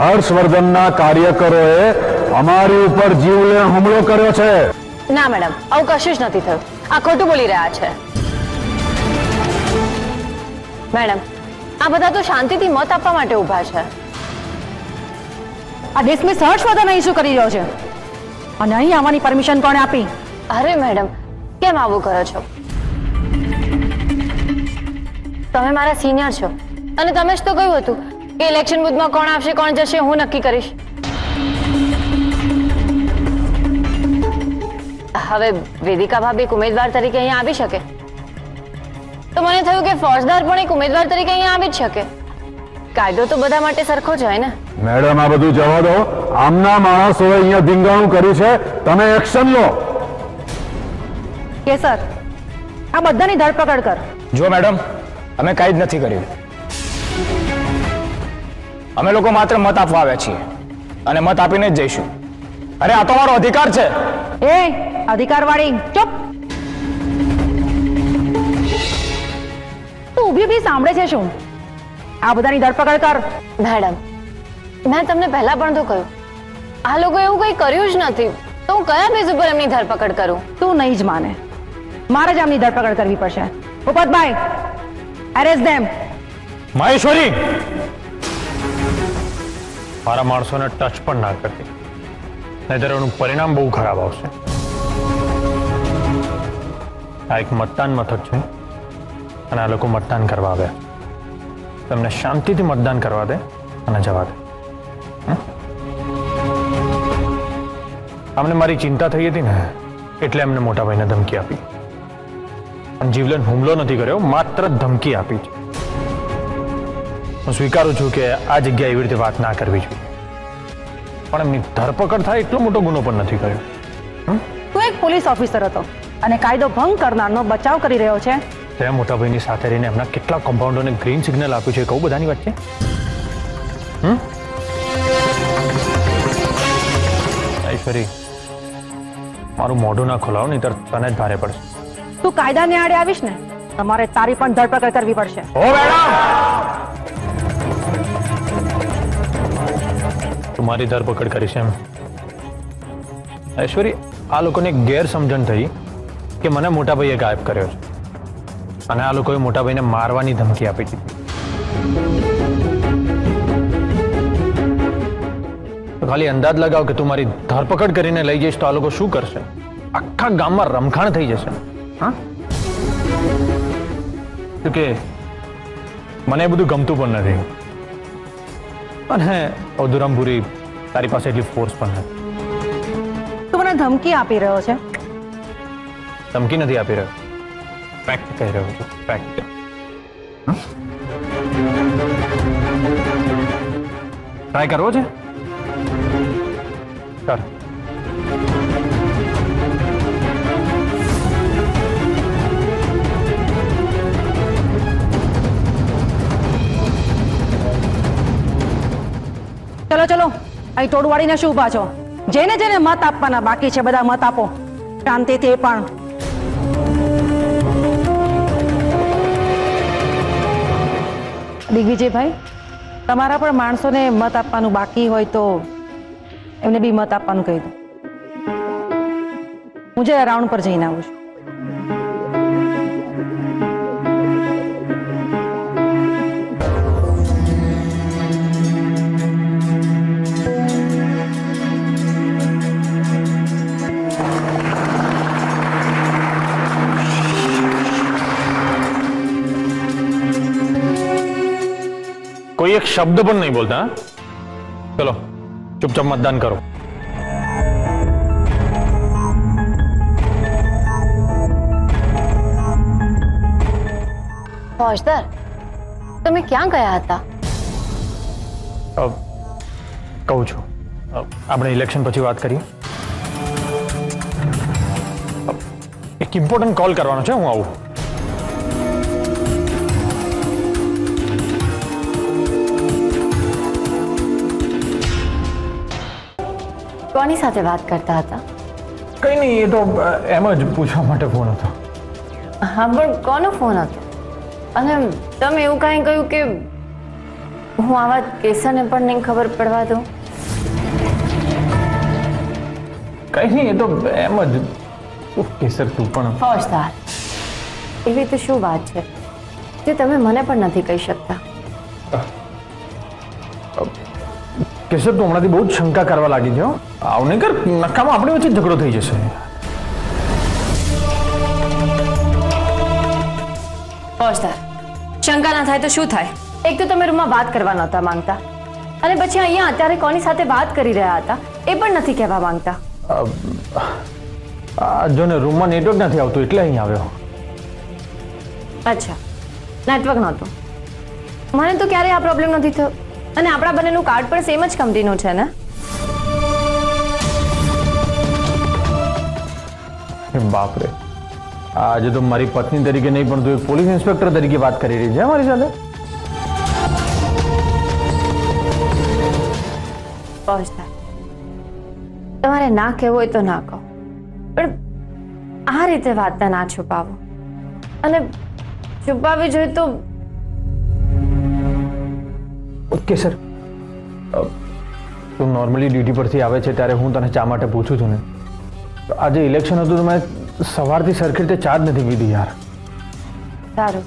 હર્ષવર્ધનના કાર્યકરોએ અમારી ઉપર જીવલેણ હુમલો કર્યો છે. ના મેડમ આવું કશું જ નથી થયું. આ ખોટું બોલી રહ્યા છે. મેડમ આ બધા તો શાંતિથી મત આપવા માટે ઊભા છે. આ ડિસમિસ હર્ષવર્ધન અહીં શું કરી રહ્યો છે? અને અહીં આવવાની પરમિશન કોણે આપી? અરે મેડમ કેમ આવું કરો છો? તમે મારા સિનિયર છો. અને તમે જ તો કહ્યું હતું કે ઇલેક્શન બુથમાં કોણ આવશે કોણ જશે હું નક્કી કરીશ. હવે વેદિકા ભાભી એક ઉમેદવાર તરીકે અહીંયા આવી શકે? તો મને થયું કે ફોજદાર પણ એક ઉમેદવાર તરીકે અહીંયા આવી જ શકે. કાયદો તો બધા માટે સરખો જ હોય ને? મેડમ આ બધું જવા દો. આમના માણસોએ અહીંયા ધીંગાણું કર્યું છે. તમે એક્શન લો. કેસર આ બધાની ધરપકડ કર. જો મેડમ અમે કાંઈ જ નથી કર્યું. અમે લોકો માત્ર મત આપવા આવ્યા છીએ અને મત આપીને જ જઈશું. અરે આ તો અમારો અધિકાર છે. એ અધિકારવાળી ચૂપ. તું ઊભી ઊભી સાંભળે છે શું? આ બધાની ધરપકડ કર. મેડમ મેં તમને પહેલા પણ તો કહ્યું. આ લોકો એવું કંઈ કર્યું જ નથી. તો હું કયા બેઝ ઉપર એમની ધરપકડ કરું? તું નહીં જ માને. મારે જ આમની ધરપકડ કરવી પડશે. ઉપતભાઈ એરેસ્ટ ધેમ મહેશ્વરી! મારા માણસોને ટચ પણ ના કરતી નહીતર એનું પરિણામ બહુ ખરાબ આવશે આ એક મતદાન મથક છે અને આ લોકો મતદાન કરવા આવ્યા તેમને શાંતિથી મતદાન કરવા દે અને જવા દે હમ? અમને મારી ચિંતા થઈ હતી ને એટલે એમને મોટા ભાઈને ધમકી આપી અને જીવલેણ હુમલો નથી કર્યો માત્ર ધમકી આપી છે હું સ્વીકારું છું કે આ જગ્યાએ એવી રીતે વાત ના કરવી જોઈએ. પણ એમની ધરપકડ થાય એટલો મોટો ગુનો પણ નથી કર્યો. તું એક પોલીસ ઓફિસર હતો અને કાયદો ભંગ કરનારનો બચાવ કરી રહ્યો છે. તે મોટા ભાઈની સાથે રહીને એમના કેટલા કમ્પાઉન્ડોને ગ્રીન સિગ્નલ આપ્યું છે કહું બધાની વચ્ચે હમ? ઈશ્વરી મારું મોઢું ના ખોલાવો નહીં તને જ ભારે પડશે. તું કાયદાને આડે આવીશ ને તમારે તારી પણ ધરપકડ કરવી પડશે. ઓ મેડમ! તું મારી ધરપકડ કરીશ એમ. ઐશ્વરી આ લોકોને ગેરસમજણ થઈ કે મને મોટાભાઈએ ગાયબ કર્યો છે. અને આ લોકોએ મોટાભાઈને મારવાની ધમકી આપી દીધી. ખાલી અંદાજ લગાવ કે તું મારી ધરપકડ કરીને લઈ જઈશ તો આ લોકો શું કરશે? આખા ગામમાં રમખાણ થઈ જશે. હા? કે મને એ બધું ગમતું પણ નથી. અને અધુરામપુરી તારી પાસે એટલી ફોર્સ પણ નથી તું મને ધમકી આપી રહ્યો છે ધમકી નથી આપી રહ્યો ફેક્ટ કહી રહ્યો છું ફેક્ટ ટ્રાય કરવો છે કર ચલો ચલો. અહીં ટોળ શું ઊભા છો? જેને જેને મત આપવાના બાકી છે, બધા મત આપો. શાંતિથી પણ. દિગ્વિજયભાઈ, તમારા પણ માણસોને મત આપવાનું બાકી હોય તો એમને બી મત આપવાનું કહી દો. હું જરા રાઉન્ડ પર જઈને આવું છું. કોઈ એક શબ્દ પણ નહીં બોલતા હા? ચલો ચૂપચાપ મતદાન કરો ફોજદાર તમે ક્યાં ગયા હતા અ, કહું છું અ, આપણે ઇલેક્શન પછી વાત કરીએ અ, એક ઇમ્પોર્ટન્ટ કોલ કરવાનો છે હું આવું કોની સાથે વાત કરતા હતા કઈ નહીં એ તો અ, એમ જ પૂછવા માટે ફોન હતો હા પણ કોનો ફોન હતો અને તમે એવું કાંઈ કહ્યું કે હું આ વાત કેસરને પણ નહીં ખબર પડવા દઉં કઈ નહીં એ તો એમ જ ઉફ, કેસર તું પણ ફોજદાર એવી તો શું વાત છે જે તમે મને પણ નથી કહી શકતા કેસર તું હમણાંથી બહુ જ શંકા કરવા લાગી છે હો. આવું નહીં કર નકામાં આપણી વચ્ચે ઝઘડો થઈ જશે ફોજદાર શંકા ના થાય તો શું થાય એક તો તમે રૂમમાં વાત કરવા નહોતા માંગતા અને પછી અહીંયા અત્યારે કોની સાથે વાત કરી રહ્યા હતા એ પણ નથી કહેવા માંગતા આ જો ને રૂમમાં નેટવર્ક નથી આવતું એટલે અહીં આવ્યો અચ્છા નેટવર્ક નહોતું મને તો ક્યારેય આ પ્રોબ્લેમ નથી થયો અને આપણા બંનેનું કાર્ડ પણ સેમ જ કંપનીનું છે ને હે બાપ રે આજે તો મારી પત્ની તરીકે નહીં પણ તું એક પોલીસ ઇન્સ્પેક્ટર તરીકે વાત કરી રહી છે હે મારી સાથે પહોંચતા તમારે ના કહેવું હોય તો ના કહો પણ આ રીતે વાતને ના છુપાવો અને છુપાવી જોઈએ તો ઓકે સર તું નોર્મલી ડ્યુટી પરથી આવે છે ત્યારે હું તને ચા માટે પૂછું છું ને તો આજે ઇલેક્શન હતું તો મેં સવારથી સરખી રીતે ચા જ નથી પીધી યાર સારું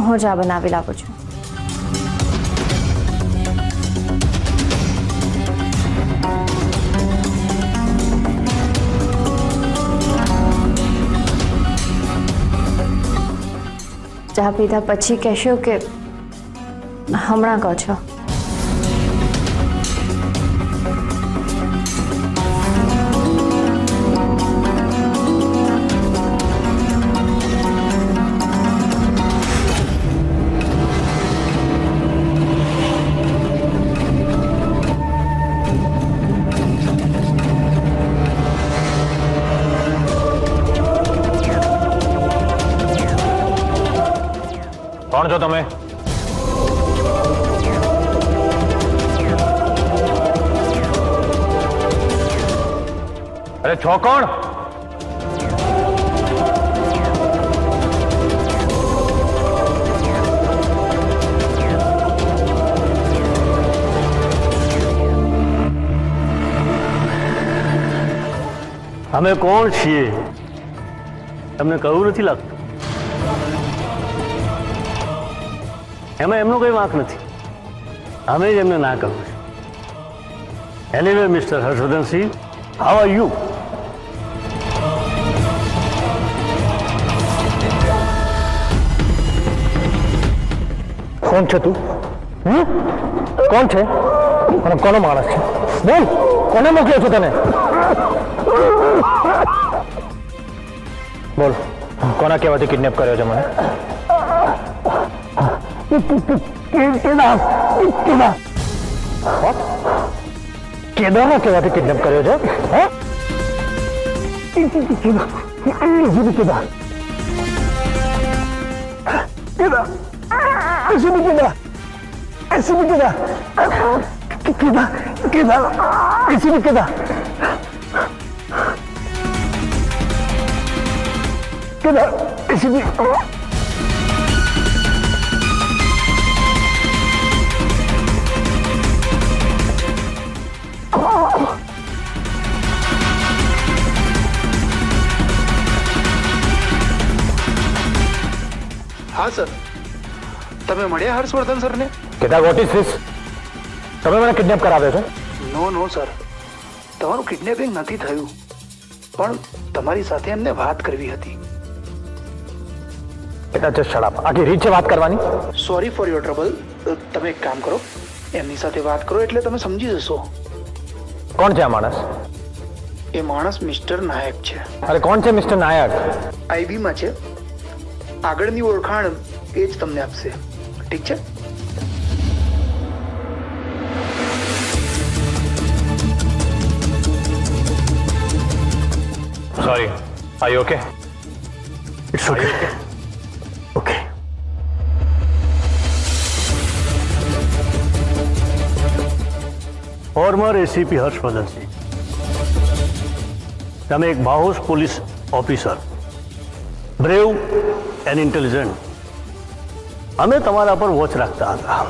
હું ચા બનાવી લાવું છું ચા પીધા પછી કહેશો કે હમણાં કહો છો કોણ છો તમે અરે છો કોણ અમે કોણ છીએ તમને કહ્યું નથી લાગતું એમાં એમનો કોઈ વાંક નથી અમે જ એમને ના કહ્યું છે anyway mister Harshvardhansinh how are you કોણ છે તું હમ? કોણ છે અને કોનો માણસ છે બોલ કોને મોકલ્યો છો તને બોલ કોના કહેવાથી કિડનેપ કર્યો છે મને What? કેદારના કહેવાથી કિડનેપ કર્યો છે હે ऐसे भी गिरा ऐसे भी गिरा गिरा गिरा ऐसे भी गिरा गिरा ऐसे भी हाँ सर। તમે મળ્યા હર્ષવર્ધન સરને? કેટા વોટ ઇઝ ધીસ તમે મને કિડનેપ કરાવ્યો છે? નો નો સર તમારું કિડનેપિંગ નથી થયું. પણ તમારી સાથે એમને વાત કરવી હતી. બેટા જસ્ટ શટ અપ આખી રીત છે વાત કરવાની? સોરી ફોર યોર ટ્રબલ તમે એક કામ કરો. એમની સાથે વાત કરો એટલે તમે સમજી જશો. કોણ છે આ માણસ? એ માણસ મિસ્ટર નાયક છે. અરે કોણ છે મિસ્ટર નાયક? આઈબીમાં છે. આગળની ઓળખાણ એ જ તમને આપશે. ઠીક છે sorry are you okay it's okay okay former ACP Harshvardhansinh તમે એક બાહોશ police officer brave and intelligent અમે તમારા પર વોચ રાખતા હતા.